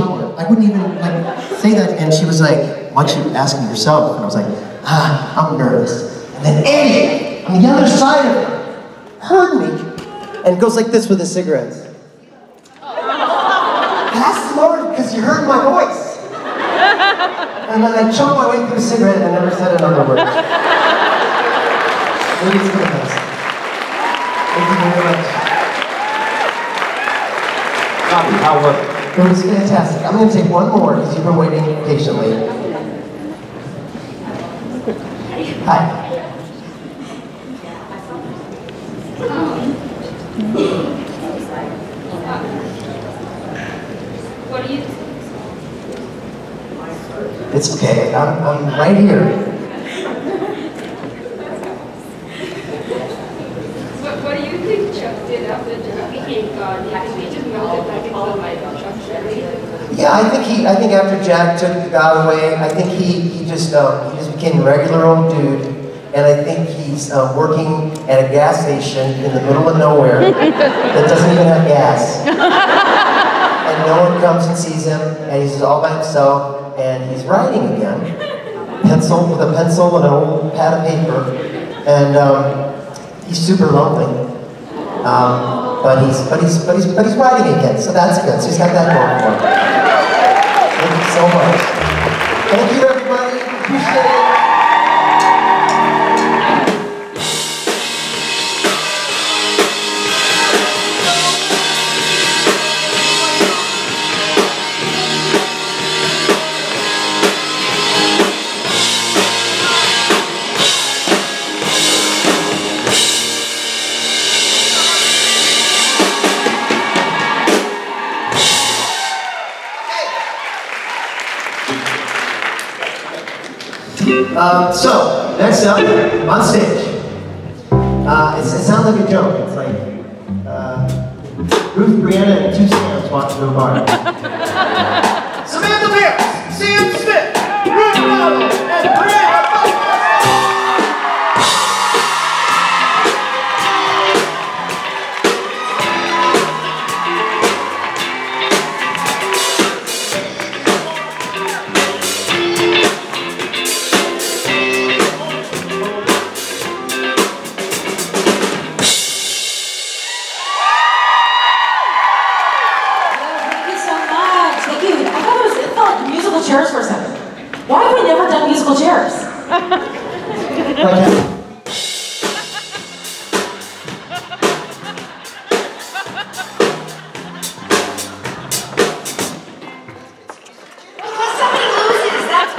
I wouldn't even like say that. And she was like, why don't you ask me yourself? And I was like, ah, I'm nervous. And then Eddie, on the other side of her, heard me and goes like this with his cigarettes. Them over because you heard my voice. And then I choked my way through a cigarette and never said another word. For the best. Thank you very much. Bobby, how was it? It was fantastic. I'm going to take one more because you've been waiting patiently. Hi. What do you, It's okay. I'm, I'm right here. what, what do you think Chuck did after Chuck became God? He just melted back into the light? Yeah, I think he. I think after Jack took the God away, I think he he just um, he just became a regular old dude, and I think he's uh, working at a gas station in the middle of nowhere that doesn't even have gas, and no one comes and sees him, and he's all by himself, and he's writing again, pencil with a pencil and an old pad of paper, and um, he's super lonely. Um, but he's but he's but he's but he's writing again, so that's good. So he's got that going for him. Thank you so much. Thank you, Um, so, next up, on stage. Uh, it's, it sounds like a joke. It's like uh, Ruth, Briana, and two Sams walk to a bar. Samantha Pierce, Sam never done musical chairs? Somebody loses. That's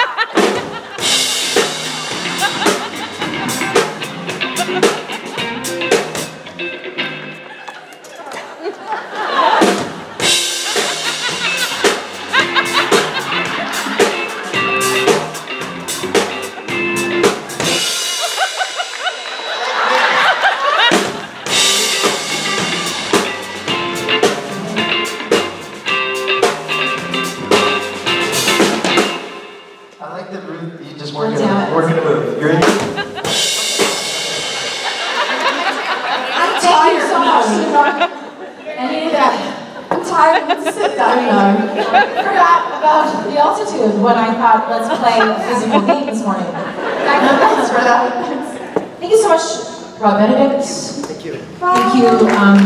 just weren't Damn gonna, it. weren't gonna move. You're in. I'm tired so much. I needed that. I'm tired. Let's sit down. I forgot about the altitude when I thought let's play a physical game this morning. Thanks for that. Thank you so much, Rob Benedict. Thank you. Thank you, um,